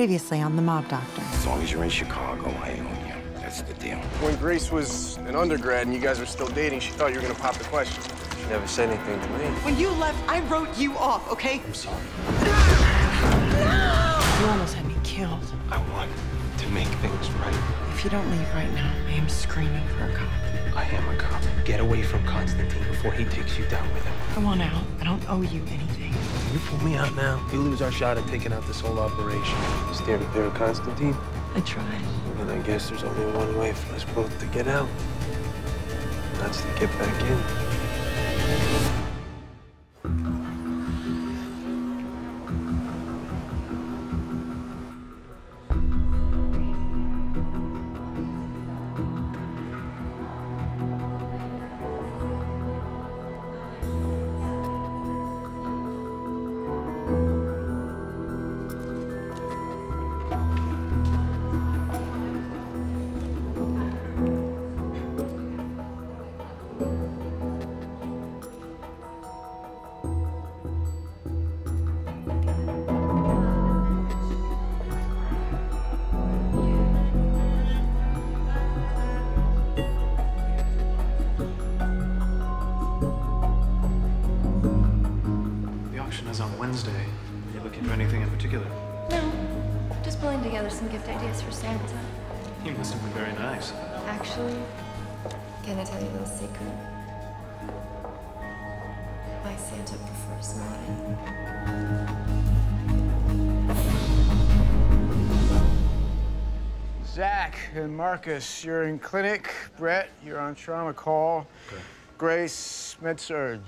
Previously on The Mob Doctor. As long as you're in Chicago, I own you. That's the deal. When Grace was an undergrad and you guys were still dating, she thought you were gonna pop the question. She never said anything to me. When you left, I wrote you off, okay? I'm sorry. You almost had me killed. I want to make things right. If you don't leave right now, I am screaming for a cop. I am a cop. Get away from Constantine before he takes you down with him. I want out. I don't owe you anything. You pull me out now, you lose our shot at taking out this whole operation. You stared at there, Constantine. I tried. And I guess there's only one way for us both to get out. And that's to get back in. Wednesday. Are you looking for anything in particular? No, just pulling together some gift ideas for Santa. You must have been very nice. Actually, can I tell you a little secret? My Santa prefers mine. Zach and Marcus, you're in clinic. Brett, you're on trauma call. Grace, med surg.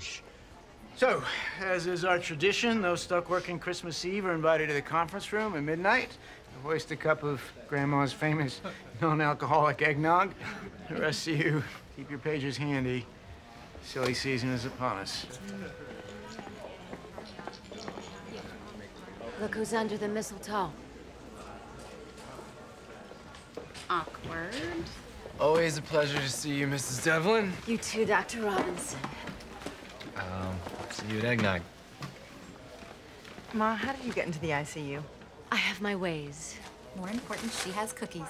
So, as is our tradition, those stuck working Christmas Eve are invited to the conference room at midnight to hoist a cup of Grandma's famous non-alcoholic eggnog. The rest of you, keep your pages handy. Silly season is upon us. Look who's under the mistletoe. Awkward. Always a pleasure to see you, Mrs. Devlin. You too, Dr. Robinson. Um, see you at Eggnog. Ma, how did you get into the ICU? I have my ways. More important, she has cookies.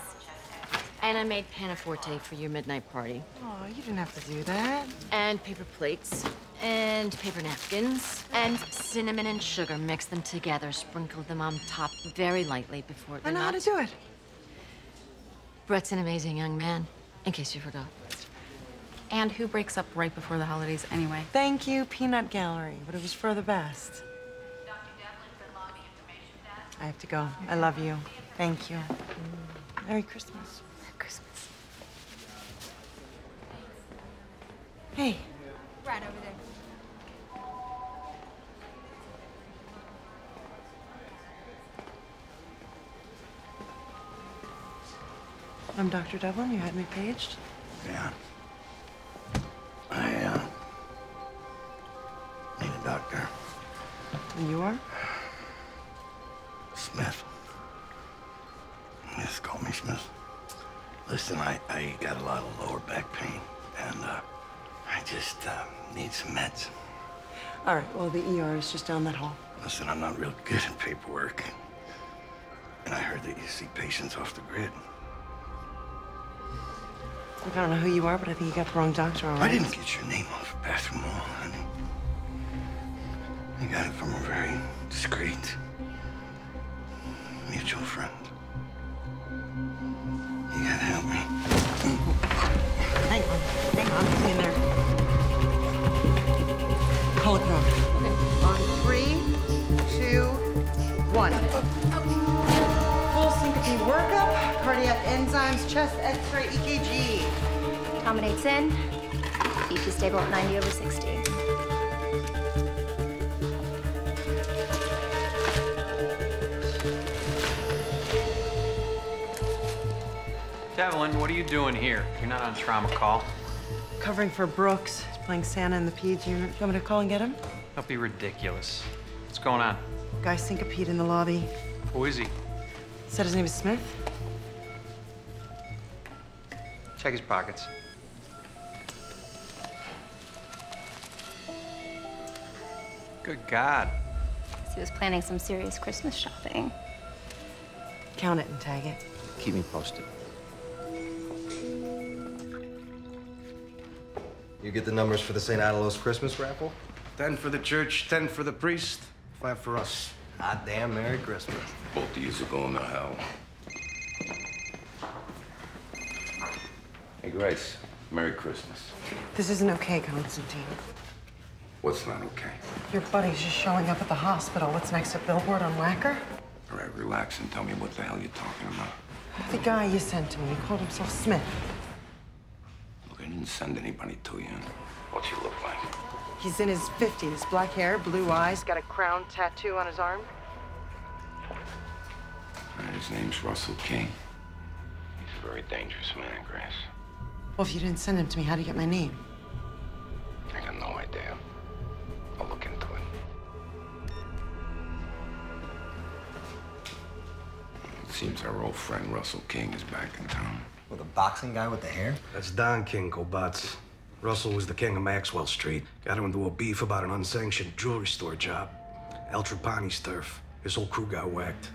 And I made panaforte for your midnight party. Oh, you didn't have to do that. And paper plates. And paper napkins. And cinnamon and sugar. Mix them together. Sprinkle them on top very lightly before I they're know how to do it. Brett's an amazing young man, in case you forgot. And who breaks up right before the holidays anyway? Thank you, Peanut Gallery, but it was for the best. I have to go. I love you. Thank you. Merry Christmas. Merry Christmas. Hey, Right over there. I'm Dr. Devlin. You had me paged. Yeah. Doctor. And you are? Smith. Yes, call me Smith. Listen, I, I got a lot of lower back pain, and, uh, I just, uh, need some meds. All right, well, the ER is just down that hall. Listen, I'm not real good at paperwork. And I heard that you see patients off the grid. Look, I don't know who you are, but I think you got the wrong doctor, all right? I didn't get your name off the bathroom wall, honey. I got it from a very discreet mutual friend. You gotta help me. Hang on, hang on. Get in there. Call it on. On three, two, one. Full syncope workup, cardiac enzymes, chest X-ray, EKG. Accommodates in. BP stable at 90 over 60. Devlin, what are you doing here? You're not on trauma call. Covering for Brooks. He's playing Santa in the peds. You want me to call and get him? Don't be ridiculous. What's going on? Guy syncopated in the lobby. Who is he? Said his name is Smith. Check his pockets. Good God. He was planning some serious Christmas shopping. Count it and tag it. Keep me posted. You get the numbers for the St. Adelos Christmas raffle? Ten for the church, ten for the priest, five for us. Hot damn Merry Christmas. Both of yous are going to hell. Hey, Grace. Merry Christmas. This isn't okay, Constantine. What's not okay? Your buddy's just showing up at the hospital. What's next, a billboard on Wacker? All right, relax and tell me what the hell you're talking about. The guy you sent to me, he called himself Smith. Didn't send anybody to you. What's he look like? He's in his 50s, black hair, blue eyes, got a crown tattoo on his arm. Uh, His name's Russell King. He's a very dangerous man, Grace. Well, if you didn't send him to me, how'd you get my name? I got no idea. I'll look into it. It seems our old friend Russell King is back in town. With a boxing guy with the hair? That's Don King, Kobats. Russell was the king of Maxwell Street. Got him into a beef about an unsanctioned jewelry store job. El Trapani's turf. His whole crew got whacked.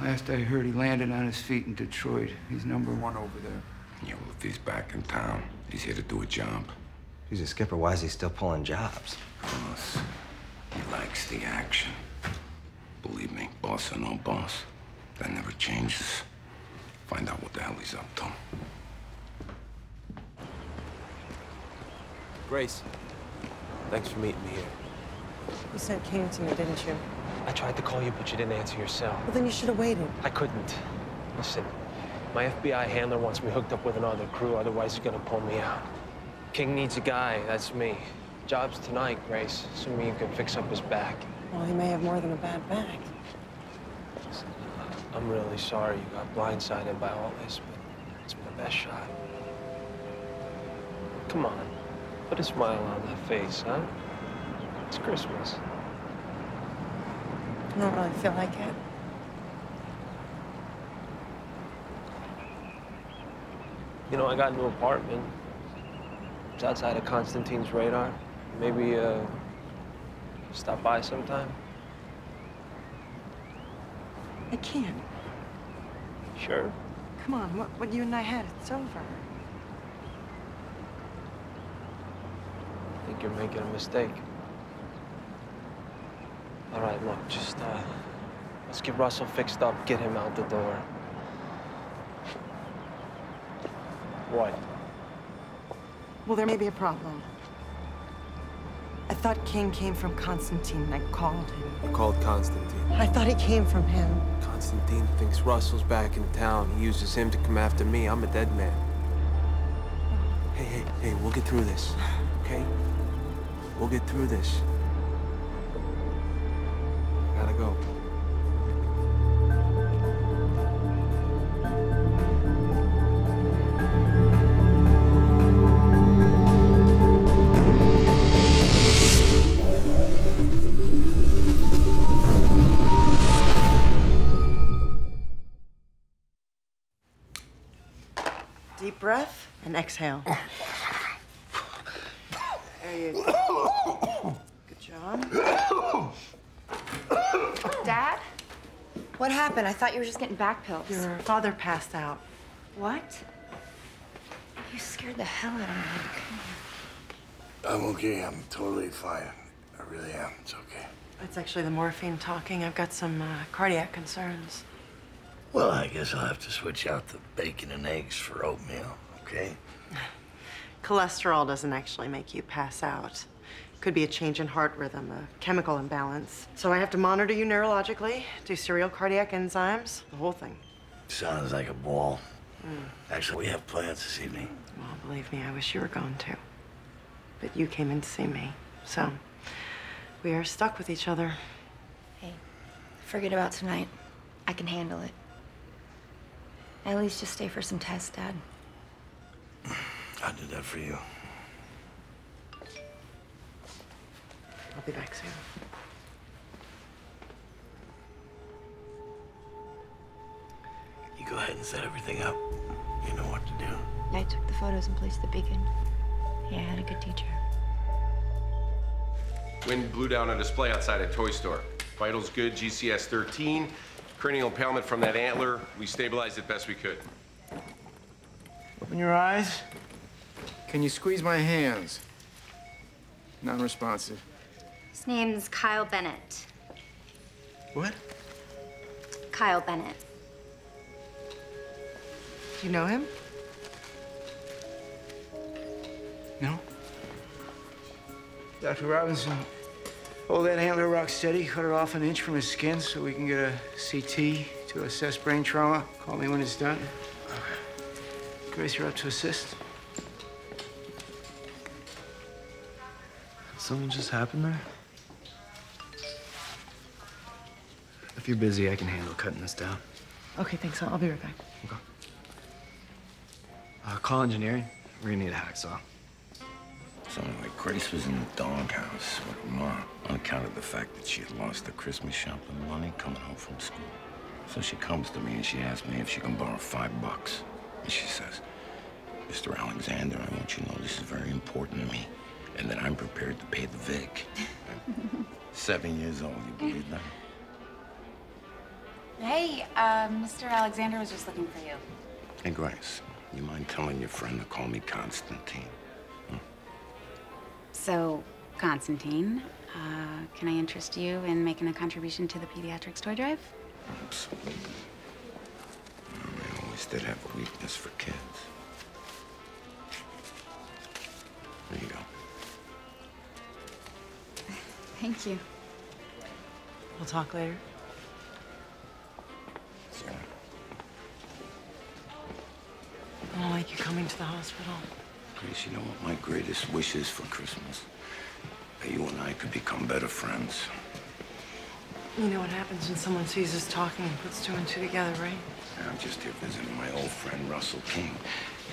Last I heard, he landed on his feet in Detroit. He's number one over there. Yeah, well, if he's back in town, he's here to do a job. He's a skipper. Why is he still pulling jobs? Boss, he likes the action. Believe me, boss or no boss, that never changes. Find out what the hell he's up to. Grace, thanks for meeting me here. You sent King to me, didn't you? I tried to call you, but you didn't answer your cell. Well, then you should have waited. I couldn't. Listen, my FBI handler wants me hooked up with another crew, otherwise he's gonna pull me out. King needs a guy, that's me. Job's tonight, Grace, assuming you can fix up his back. Well, he may have more than a bad back. I'm really sorry you got blindsided by all this, but it's my best shot. Come on, put a smile on that face, huh? It's Christmas. I don't really feel like it. You know, I got a new apartment. It's outside of Constantine's radar. Maybe, uh, stop by sometime? I can't. Sure. Come on, what, what you and I had, it's over. I think you're making a mistake. All right, look, just, uh, let's get Russell fixed up, get him out the door. What? Well, there may be a problem. I thought King came from Constantine. and I called him. You called Constantine. I thought he came from him. Constantine thinks Russell's back in town. He uses him to come after me. I'm a dead man. Hey, hey, hey, we'll get through this, okay? We'll get through this. Gotta go. And exhale. There you go. Good job. Dad? What happened? I thought you were just getting back pills. Your father passed out. What? You scared the hell out of me. I'm okay. I'm totally fine. I really am. It's okay. It's actually the morphine talking. I've got some uh, cardiac concerns. Well, I guess I'll have to switch out the bacon and eggs for oatmeal, okay? Cholesterol doesn't actually make you pass out. Could be a change in heart rhythm, a chemical imbalance. So I have to monitor you neurologically, do serial cardiac enzymes, the whole thing. Sounds like a ball. Mm. Actually, we have plans this evening. Well, believe me, I wish you were going too. But you came in to see me, so we are stuck with each other. Hey, forget about tonight. I can handle it. At least just stay for some tests, Dad. I'll do that for you. I'll be back soon. You go ahead and set everything up. You know what to do. I took the photos and placed the beacon. Yeah, I had a good teacher. Wind blew down a display outside a toy store. Vitals good, GCS 13. Cranial impalement from that antler. We stabilized it best we could. Open your eyes. Can you squeeze my hands? Non-responsive. His name's Kyle Bennett. What? Kyle Bennett. Do you know him? No? Dr. Robinson, hold that antler rock steady, cut it off an inch from his skin so we can get a CT to assess brain trauma. Call me when it's done. Grace, you're up to assist. Something just happened there? If you're busy, I can handle cutting this down. Okay, thanks. I'll, I'll be right back. Uh, call engineering. We're gonna need a hacksaw. Something like Grace was in the doghouse with her mom on account of the fact that she had lost the Christmas shopping money coming home from school. So she comes to me and she asks me if she can borrow five bucks. And she says, Mr. Alexander, I want you to know this is very important to me and that I'm prepared to pay the Vic. Seven years old, you believe that? Hey, uh, Mr. Alexander was just looking for you. Hey, Grace, you mind telling your friend to call me Constantine? So, Constantine, uh, can I interest you in making a contribution to the pediatrics toy drive? Absolutely. I always did have a weakness for kids. There you go. Thank you. We'll talk later. Sorry. I don't like you coming to the hospital. Grace, you know what my greatest wish is for Christmas? That you and I could become better friends. You know what happens when someone sees us talking and puts two and two together, right? I'm just here visiting my old friend Russell King,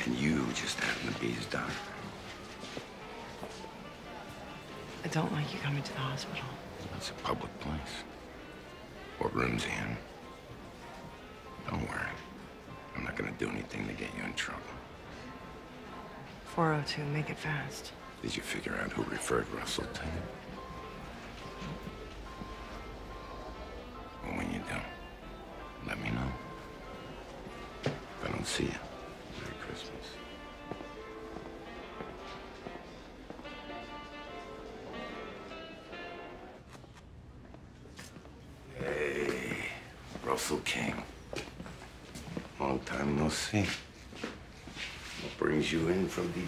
and you just happen to be his doctor. I don't like you coming to the hospital. It's a public place. What room's he in? Don't worry. I'm not gonna do anything to get you in trouble. 402, make it fast. Did you figure out who referred Russell to you?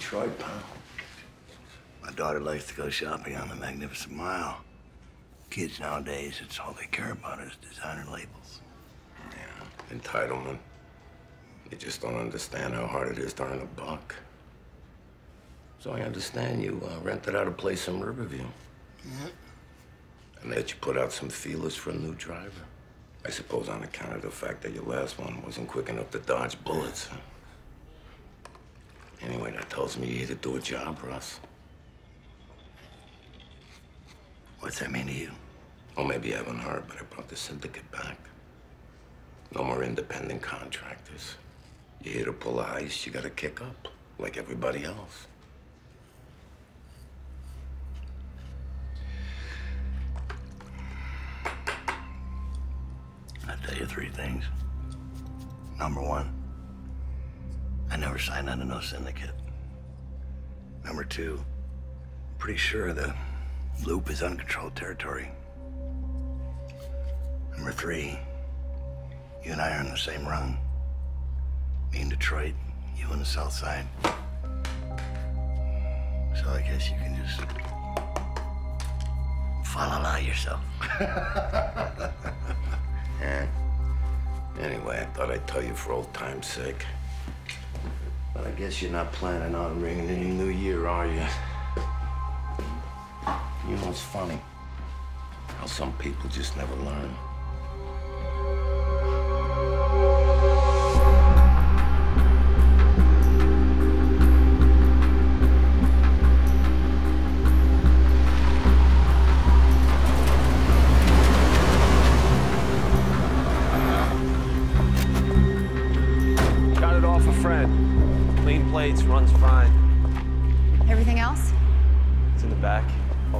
Detroit, pal? My daughter likes to go shopping on the Magnificent Mile. Kids nowadays, it's all they care about is designer labels. Yeah, entitlement. You just don't understand how hard it is to earn a buck. So I understand you uh, rented out a place in Riverview. Yeah. And that you put out some feelers for a new driver. I suppose on account of the fact that your last one wasn't quick enough to dodge bullets. huh? Anyway, that tells me here to do a job, Russ. What's that mean to you? Or maybe you haven't heard, but I brought the syndicate back. No more independent contractors. You're here to pull heist, you gotta kick up, like everybody else. I'll tell you three things. Number one, I never signed under no syndicate. Number two, I'm pretty sure the loop is uncontrolled territory. Number three, you and I are on the same run. Me in Detroit, you on the south side. So I guess you can just la la yourself. Yeah. Anyway, I thought I'd tell you for old time's sake. I guess you're not planning on ringing any new year, are you? You know, it's funny how some people just never learn.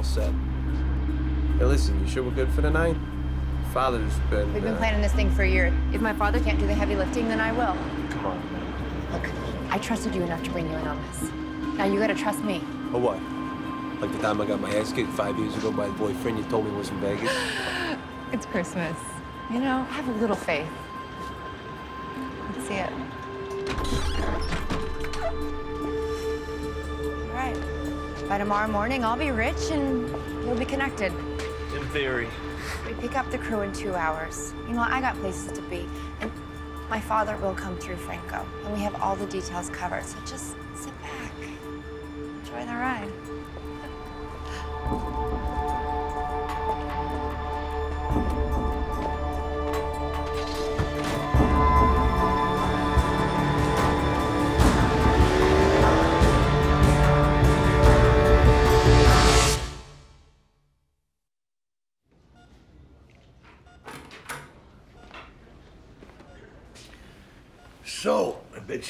Set. Hey, listen, you sure we're good for tonight? father's been. We've been uh, planning this thing for a year. If my father can't do the heavy lifting, then I will. Come on, man. Look, I trusted you enough to bring you in on this. Now you gotta trust me. Or what? Like the time I got my ass kicked five years ago by the boyfriend you told me was in Vegas? It's Christmas. You know, have a little faith. Let's see it. All right. By tomorrow morning, I'll be rich and you'll be connected. In theory. We pick up the crew in two hours. You know, I got places to be. And my father will come through Franco. And we have all the details covered. So just sit back. Enjoy the ride.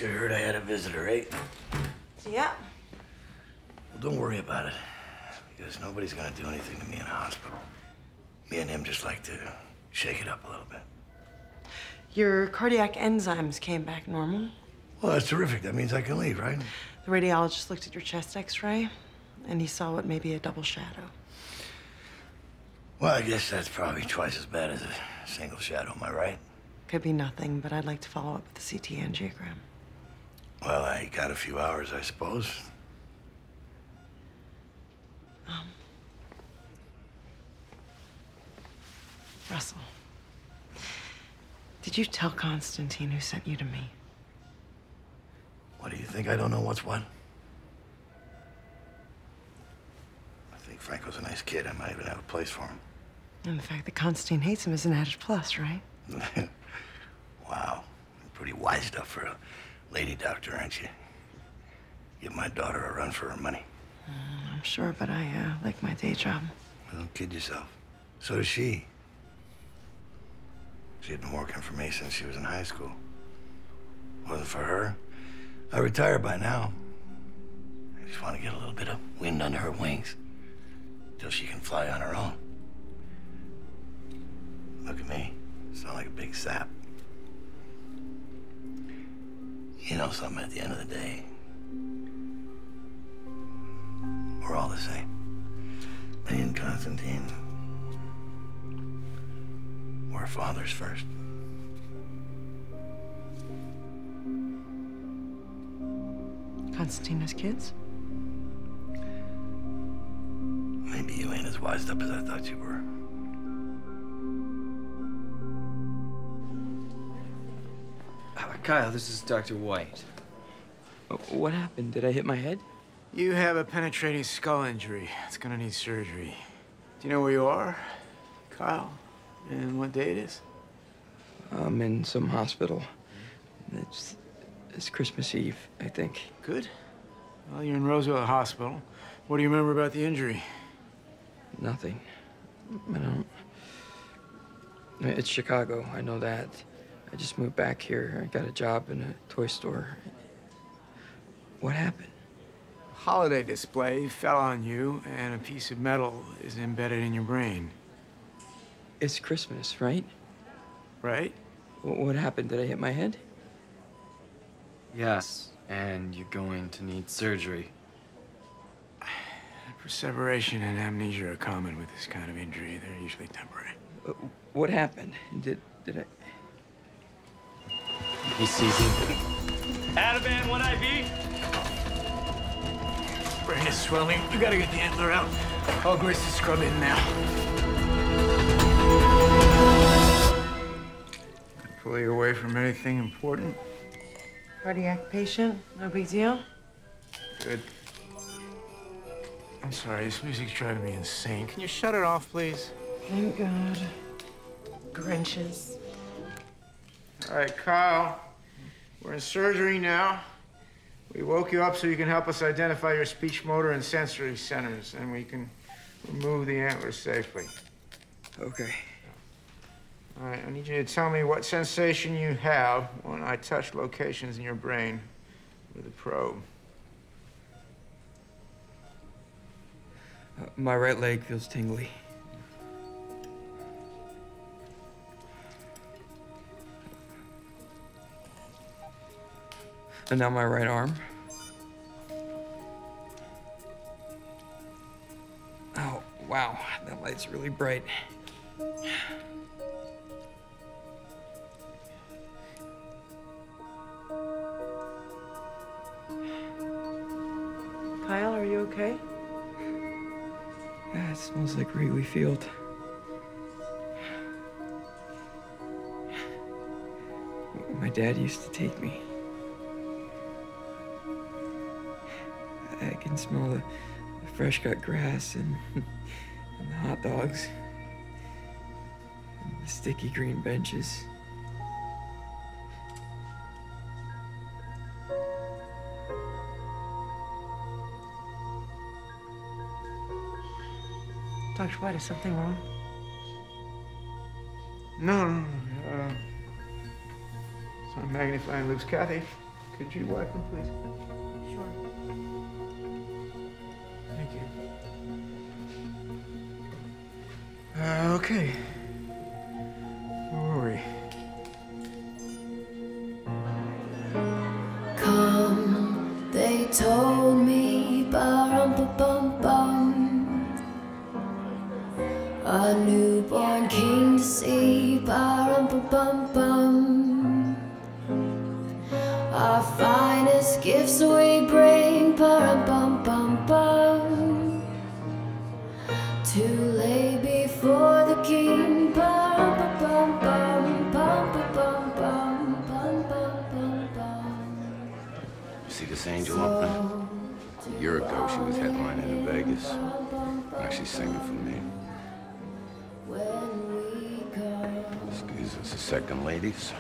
I you heard I had a visitor, eh? Yeah. Well, don't worry about it. Because nobody's gonna do anything to me in a hospital. Me and him just like to shake it up a little bit. Your cardiac enzymes came back normal. Well, that's terrific. That means I can leave, right? The radiologist looked at your chest x-ray, and he saw what may be a double shadow. Well, I guess that's probably twice as bad as a single shadow, am I right? Could be nothing, but I'd like to follow up with the CT angiogram. Well, I got a few hours, I suppose. Um, Russell, did you tell Constantine who sent you to me? What do you think? I don't know what's what. I think Franco's a nice kid. I might even have a place for him. And the fact that Constantine hates him is an added plus, right? wow. Pretty wised up for a lady doctor, aren't you? Give my daughter a run for her money. Mm, I'm sure, but I uh, like my day job. Well, Don't kid yourself. So does she. She had been working for me since she was in high school. Wasn't for her, I retired by now. I just want to get a little bit of wind under her wings till she can fly on her own. Look at me. Sound like a big sap. You know something, at the end of the day, we're all the same. Me and Constantine, we're fathers first. Constantine has kids? Maybe you ain't as wised up as I thought you were. Kyle, this is Dr. White. Uh, What happened? Did I hit my head? You have a penetrating skull injury. It's gonna need surgery. Do you know where you are, Kyle? And what day it is? I'm in some hospital. It's, it's Christmas Eve, I think. Good. Well, you're in Roosevelt Hospital. What do you remember about the injury? Nothing. I don't. It's Chicago, I know that. I just moved back here. I got a job in a toy store. What happened? Holiday display fell on you, and a piece of metal is embedded in your brain. It's Christmas, right? Right? What happened? Did I hit my head? Yes, and you're going to need surgery. Perseveration and amnesia are common with this kind of injury. They're usually temporary. Uh, What happened? Did did I? He's seizing. Ativan, one IV. Brain is swelling. You gotta get the antler out. I'll grace the scrub in now. Pull you away from anything important? Cardiac patient, no big deal. Good. I'm sorry, this music's driving me insane. Can you shut it off, please? Thank God. Grinches. All right, Kyle. We're in surgery now. We woke you up so you can help us identify your speech motor and sensory centers, and we can remove the antlers safely. Okay. All right, I need you to tell me what sensation you have when I touch locations in your brain with a probe. Uh, my right leg feels tingly. And now my right arm. Oh, wow, that light's really bright. Kyle, are you okay? Yeah, it smells like Wrigley Field. My dad used to take me. Can smell the, the fresh cut grass and, and the hot dogs. And the sticky green benches. Dr. White, is something wrong? No, no, no. Uh, so I'm magnifying lips. Kathy, could you wipe them, please? Uh, okay. See angel up there? A year ago, she was headlining in Vegas. Now she's singing for me. Excuse us a second, ladies.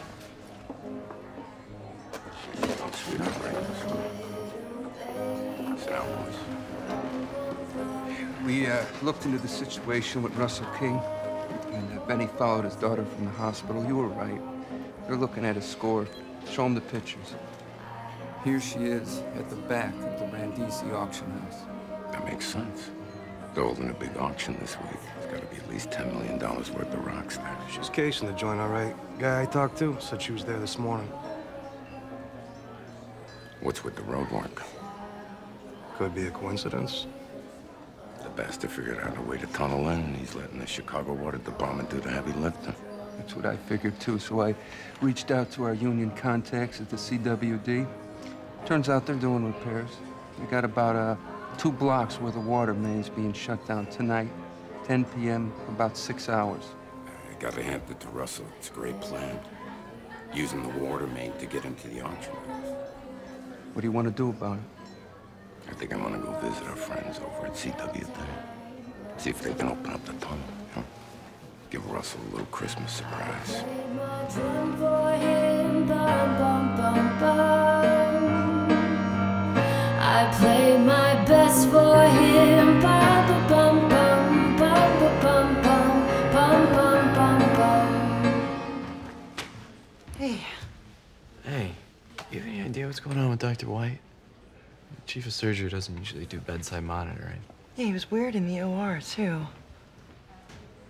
Oh, sweetheart, right this way. Sit down, boys. We uh, looked into the situation with Russell King, and uh, Benny followed his daughter from the hospital. You were right. They're looking at a score. Show him the pictures. Here she is at the back of the Randisi auction house. That makes sense. They're holding a big auction this week. It's got to be at least $10 million worth of rocks there. She's casing the joint, all right. Guy I talked to said she was there this morning. What's with the road work? Could be a coincidence. The bastard figured out a way to tunnel in, and he's letting the Chicago Water Department do the heavy lifting. That's what I figured too, so I reached out to our union contacts at the CWD. Turns out they're doing repairs. We got about uh, two blocks worth of water mains being shut down tonight, 10 p.m., about six hours. I gotta hand it to Russell. It's a great plan. Using the water main to get into the auction. What do you want to do about it? I think I'm gonna go visit our friends over at CWD. See if they can open up the tunnel. You know? Give Russell a little Christmas surprise. I play my best for him, bum bum bum bum bum bum bum bum bum bum. Hey, Hey, you have any idea what's going on with Dr. White? The chief of surgery doesn't usually do bedside monitoring. Yeah, he was weird in the OR, too.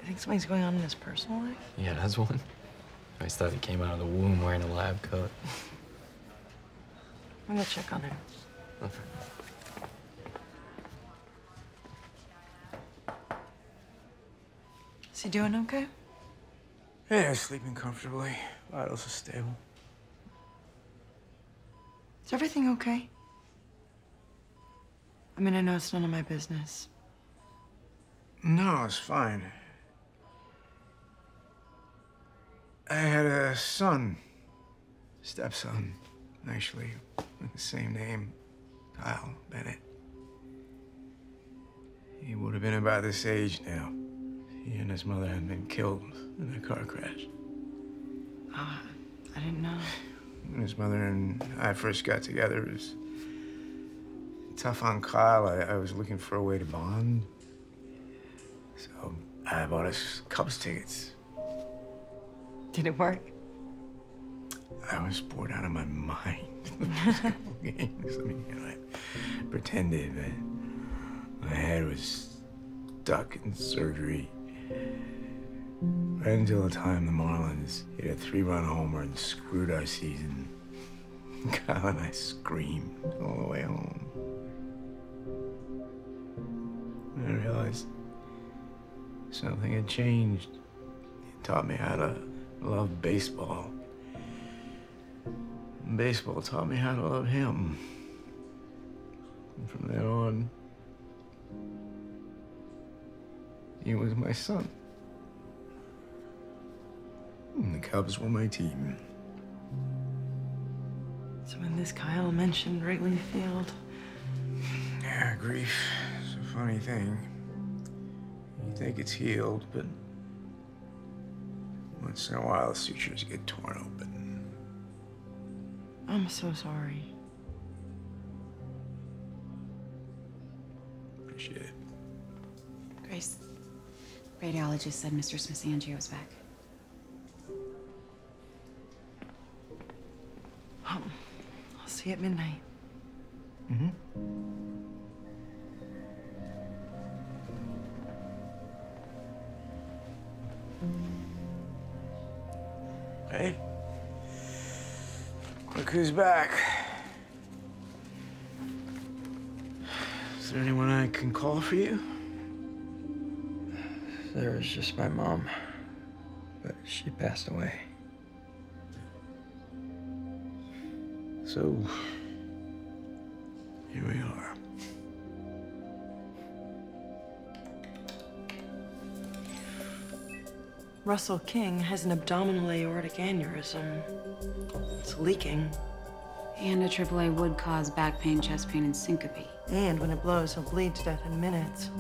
I think something's going on in his personal life. Yeah, that's one. I always thought he came out of the womb wearing a lab coat. I'm gonna check on him. Okay. Is he doing okay? Yeah, sleeping comfortably. Vitals are stable. Is everything okay? I mean, I know it's none of my business. No, it's fine. I had a son, stepson, actually, with the same name, Kyle Bennett. He would have been about this age now. He and his mother had been killed in a car crash. Oh, I didn't know. When his mother and I first got together, it was tough on Kyle. I, I was looking for a way to bond. So I bought us Cubs tickets. Did it work? I was bored out of my mind. games. I mean, you know, I pretended, but my head was stuck in surgery. Right until the time the Marlins hit a three-run homer and screwed our season. Kyle and I screamed all the way home. And I realized something had changed. He taught me how to love baseball. Baseball taught me how to love him. And from then on, he was my son. And the Cubs were my team. So when this Kyle mentioned Wrigley Field, Yeah, grief is a funny thing. You think it's healed, but once in a while the sutures get torn open. I'm so sorry. Appreciate it. Grace, radiologist said Mr. Smithangio is back. Um, I'll see you at midnight. Mm-hmm. Back. Is there anyone I can call for you? There is just my mom, but she passed away. So, here we are. Russell King has an abdominal aortic aneurysm. It's leaking. And a AAA would cause back pain, chest pain, and syncope. And when it blows, he'll bleed to death in minutes.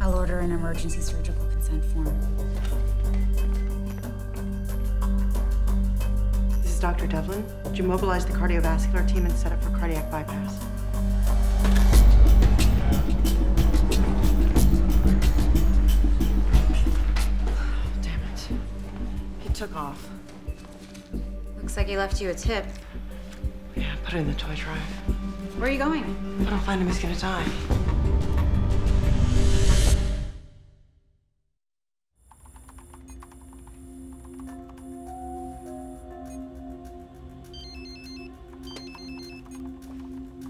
I'll order an emergency surgical consent form. This is Dr. Devlin. Would you mobilize the cardiovascular team and set up for cardiac bypass? Oh, damn it. He took off. Looks like he left you a tip. Yeah, put it in the toy drive. Where are you going? If I don't find him, he's gonna die.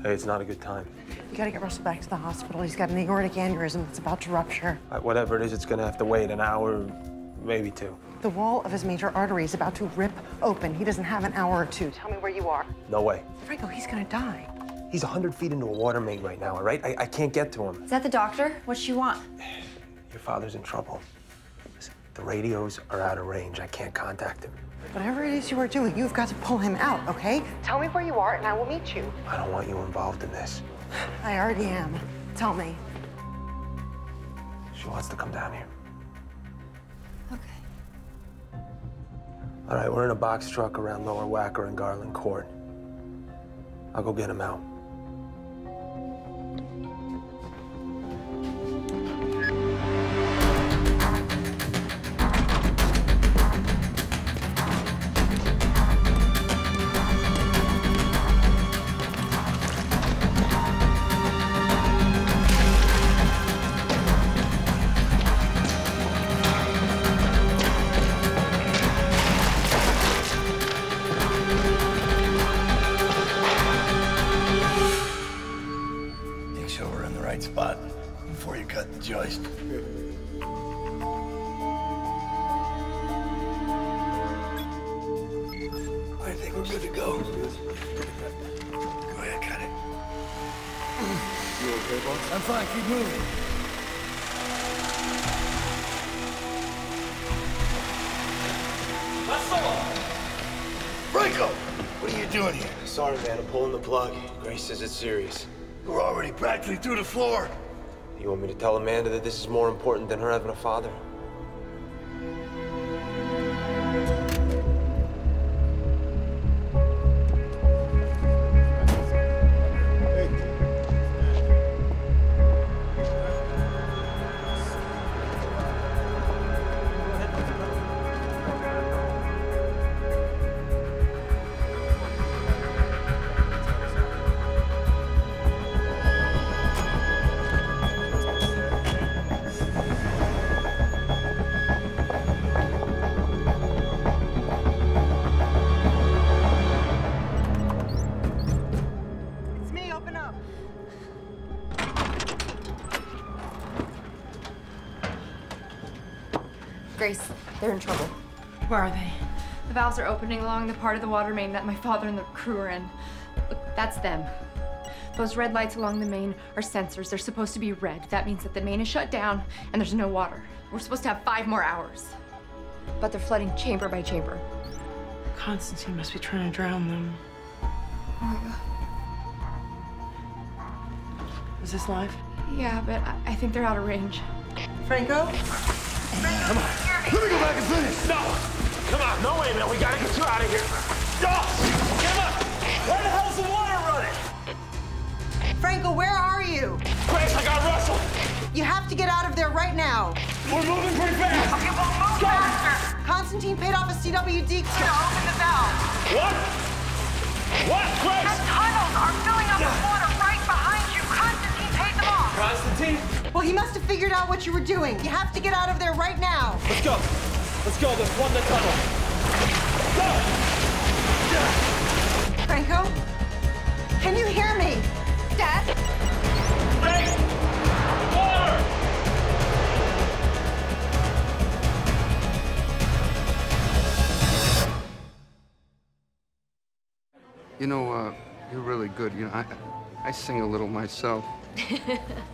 Hey, it's not a good time. You gotta get Russell back to the hospital. He's got an aortic aneurysm that's about to rupture. Uh, Whatever it is, it's gonna have to wait an hour, maybe two. The wall of his major artery is about to rip open. He doesn't have an hour or two. Tell me where you are. No way. Franco, he's gonna die. He's 100 feet into a water main right now, all right? I, I can't get to him. Is that the doctor? What you want? Your father's in trouble. Listen, the radios are out of range. I can't contact him. Whatever it is you are doing, you've got to pull him out, okay? Tell me where you are and I will meet you. I don't want you involved in this. I already am. Tell me. She wants to come down here. All right, we're in a box truck around Lower Wacker and Garland Court. I'll go get him out. Man. I'm pulling the plug. Grace says it's serious. We're already practically through the floor. You want me to tell Amanda that this is more important than her having a father? They're in trouble. Where are they? The valves are opening along the part of the water main that my father and the crew are in. Look, that's them. Those red lights along the main are sensors. They're supposed to be red. That means that the main is shut down and there's no water. We're supposed to have five more hours. But they're flooding chamber by chamber. Constantine must be trying to drown them. Oh my god. Is this live? Yeah, but I, I think they're out of range. Franco? Come on. Let me go back and finish. No. Come on. No way, man. We gotta get you out of here. Go. Come on. Where the hell's the water running? Franco, where are you? Grace, I got Russell. You have to get out of there right now. We're moving pretty fast. Okay, well, move faster. Constantine paid off a CWD to open the valve. What? What, Grace? The tunnels are filling up with water right behind you. Constantine paid them off. Constantine? Well, he must have figured out what you were doing. You have to get out of there right now. Let's go. Let's go. Let's run the tunnel. Go. Franco? Can you hear me? Dad? Grace! Water! You know, uh, you're really good. You know, I, I sing a little myself.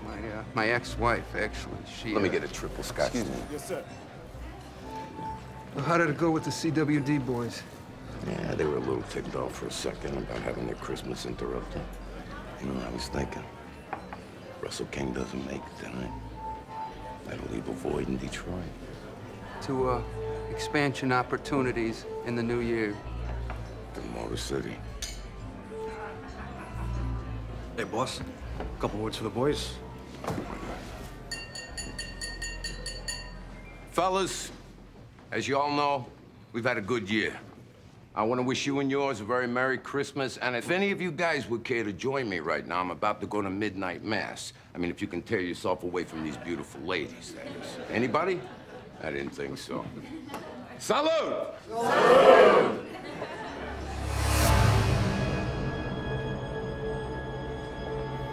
my, uh, my ex-wife, actually, she. Let me uh, get a triple scotch. excuse me. Yes, sir. Well, How did it go with the CWD boys? Yeah, they were a little ticked off for a second about having their Christmas interrupted. You know, I was thinking, Russell King doesn't make it tonight. That'll leave a void in Detroit. To uh, expansion opportunities in the new year. To Motor City. Hey, boss. Couple words for the boys. Fellas, as you all know, we've had a good year. I want to wish you and yours a very Merry Christmas. And if any of you guys would care to join me right now, I'm about to go to midnight mass. I mean, if you can tear yourself away from these beautiful ladies, that is. Anybody? I didn't think so. Salute!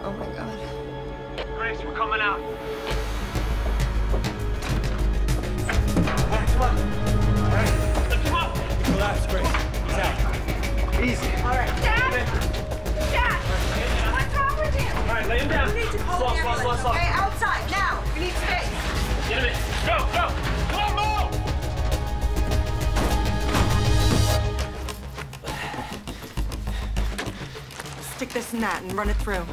Oh my god. Grace, we're coming out. All right, come on. All right, let's come on. Relax, Grace. He's out. Easy. All right. Dad? Dad? What's wrong with you? All right, lay him down. We need to call Slow, the slow, slow, slow. Okay, outside, now. We need space. Get him in. Go, go. Come on, move. Stick this in that and run it through.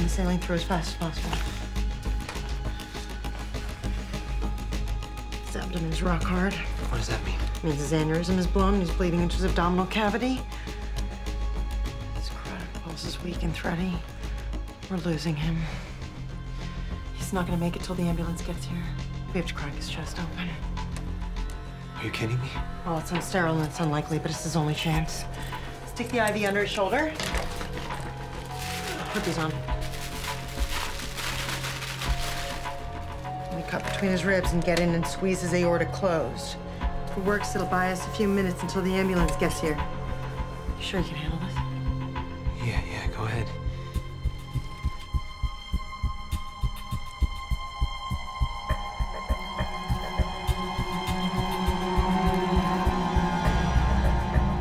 All right, run the saline through as fast as possible. His abdomen's rock hard. What does that mean? It Means his aneurysm is blown and he's bleeding into his abdominal cavity. His carotid pulse is weak and thready. We're losing him. He's not gonna make it till the ambulance gets here. We have to crack his chest open. Are you kidding me? Well, it's unsterile and it's unlikely, but it's his only chance. Stick the IV under his shoulder. Put these on. Between his ribs and get in and squeeze his aorta closed. If it works, it'll buy us a few minutes until the ambulance gets here. You sure you can handle this? Yeah, yeah, go ahead.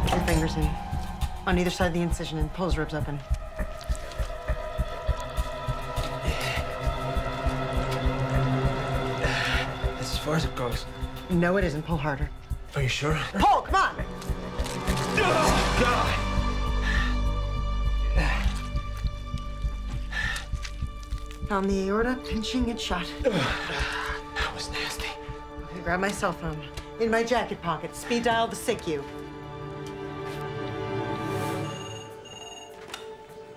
Put your fingers in. On either side of the incision and pull his ribs open. As far as it goes. No, it isn't. Pull harder. Are you sure? Pull, come on! God! On the aorta, pinching it shut. That was nasty. Okay, grab my cell phone. In my jacket pocket. Speed dial the SICU.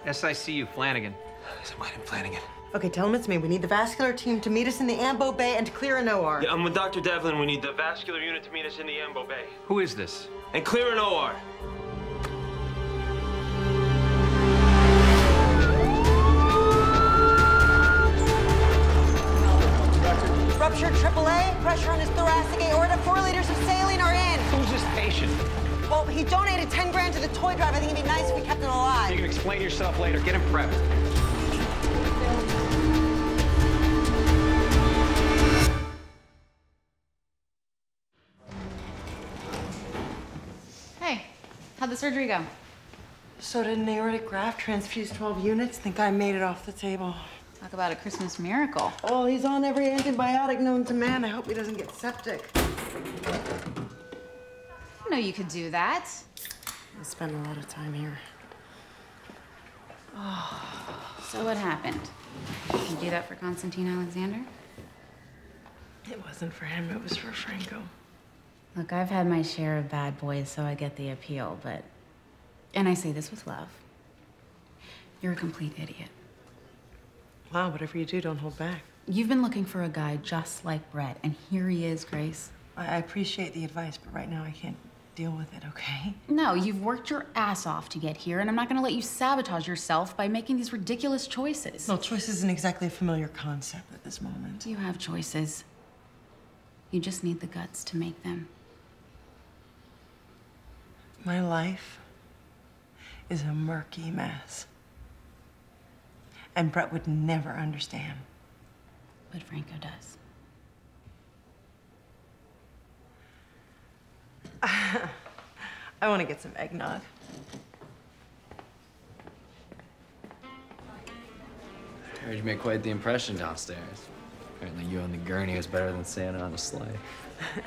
SICU Flanagan. Is it mine Somebody Flanagan. Okay, tell him it's me. We need the vascular team to meet us in the Ambo Bay and clear an OR. Yeah, I'm with Dr. Devlin. We need the vascular unit to meet us in the Ambo Bay. Who is this? And clear an OR. ruptured AAA, pressure on his thoracic aorta, four liters of saline are in. Who's this patient? Well, he donated 10 grand to the toy drive. I think it'd be nice if we kept him alive. You can explain yourself later. Get him prepped. Hey, how'd the surgery go? So did an aortic graft, transfused 12 units. Think I made it off the table. Talk about a Christmas miracle. Oh, he's on every antibiotic known to man. I hope he doesn't get septic. You know you could do that. I spend a lot of time here. Oh. So what happened? You do that for Constantine Alexander? It wasn't for him, it was for Franco. Look, I've had my share of bad boys, so I get the appeal, but. And I say this with love. You're a complete idiot. Wow, whatever you do, don't hold back. You've been looking for a guy just like Brett, and here he is, Grace. I, I appreciate the advice, but right now I can't deal with it, okay? No, you've worked your ass off to get here, and I'm not gonna let you sabotage yourself by making these ridiculous choices. No, choice isn't exactly a familiar concept at this moment. You have choices. You just need the guts to make them. My life is a murky mess. And Brett would never understand. But Franco does. I want to get some eggnog. I heard you made quite the impression downstairs. Apparently you on the gurney is better than Santa on a sleigh.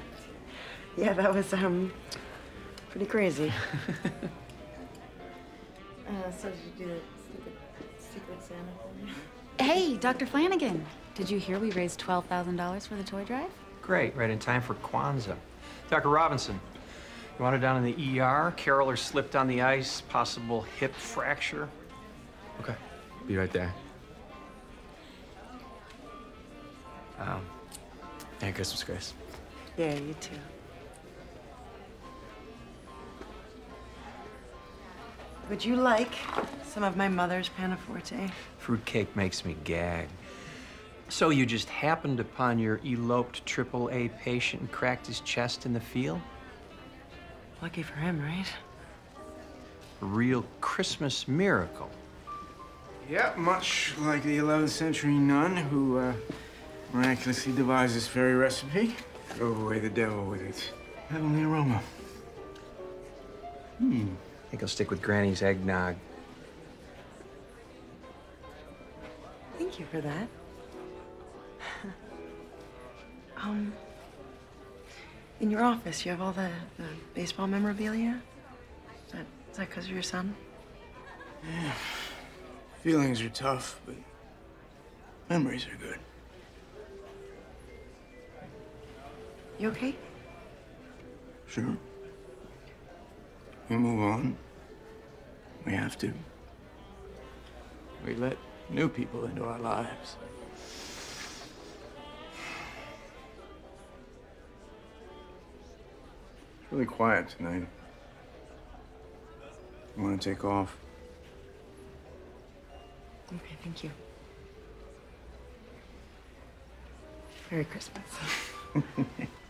Yeah, that was, um, pretty crazy. uh, so did you do the stupid secret Santa for? Hey, Dr. Flanagan. Did you hear we raised $12,000 for the toy drive? Great, right in time for Kwanzaa. Dr. Robinson, you want her down in the ER? Caroler slipped on the ice, possible hip fracture. Okay, be right there. Um, Merry Christmas, Grace. Yeah, you too. Would you like some of my mother's panaforte? Fruitcake makes me gag. So you just happened upon your eloped AAA patient and cracked his chest in the field? Lucky for him, right? A real Christmas miracle. Yep, much like the 11th century nun who uh, miraculously devised this very recipe. Drove away the devil with its heavenly aroma. Hmm. I think I'll stick with Granny's eggnog. Thank you for that. um, in your office, you have all the, the baseball memorabilia? Is that, is that because of your son? Yeah. Feelings are tough, but memories are good. You okay? Sure. We move on. We have to. We let new people into our lives. Really quiet tonight. You want to take off? Okay, thank you. Merry Christmas.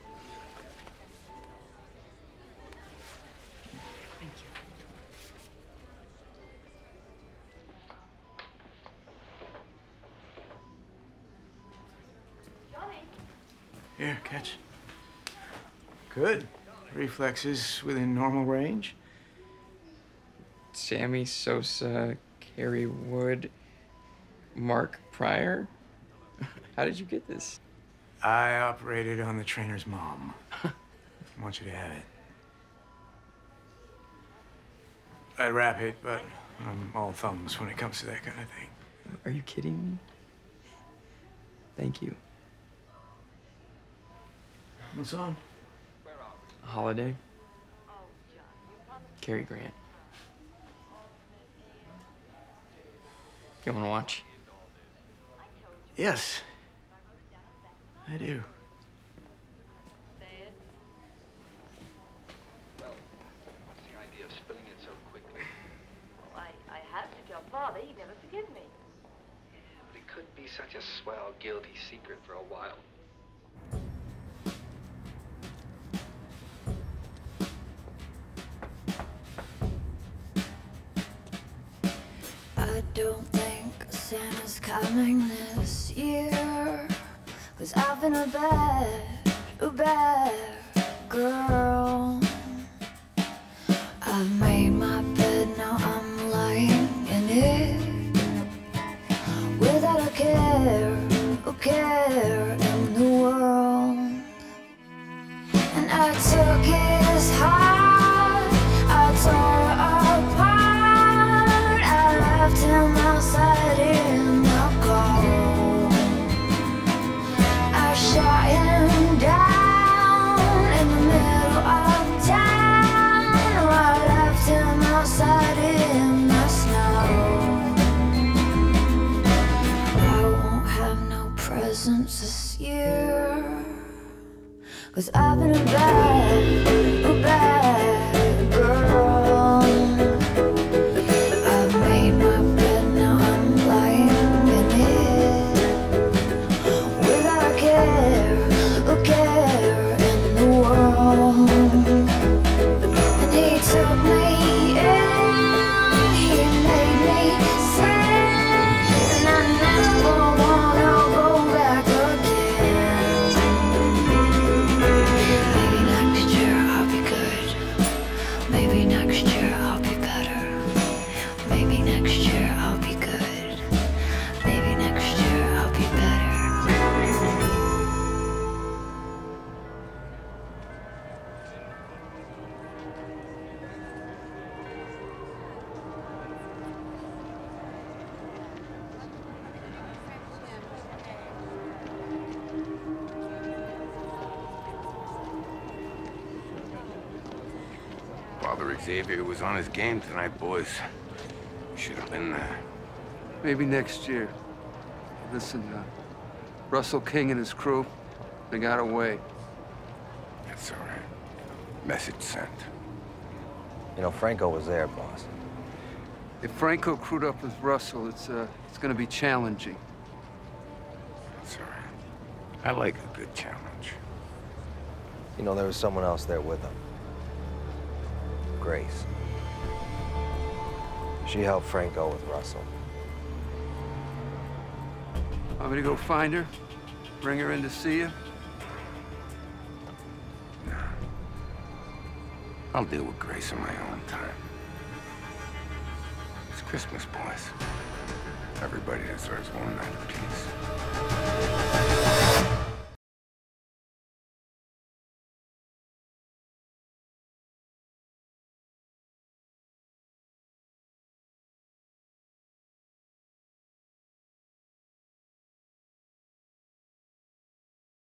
Reflexes within normal range. Sammy Sosa, Kerry Wood, Mark Prior. How did you get this? I operated on the trainer's mom. I want you to have it. I'd wrap it, but I'm all thumbs when it comes to that kind of thing. Are you kidding me? Thank you. What's on? Holiday. Oh, Cary Grant. You want to watch? Yes. I do. the idea of spilling it so quickly. Well, I, I have to tell Father. He'd never forgive me. But it could be such a swell, guilty secret for a while. Don't think Santa's coming this year. Cause I've been a bad, a bad girl. I've made my bed, now I'm lying in it. Without a care, a care in the world. And I took his heart, I've been Father Xavier was on his game tonight, boys. Should have been there. Maybe next year. Listen, uh, Russell King and his crew, they got away. That's all right. Message sent. You know, Franco was there, boss. If Franco crewed up with Russell, it's, uh, it's gonna be challenging. That's all right. I like a good challenge. You know, there was someone else there with him. Grace. She helped Franco with Russell. Want me to go find her? Bring her in to see you? I'll deal with Grace in my own time. It's Christmas, boys. Everybody deserves one night of peace.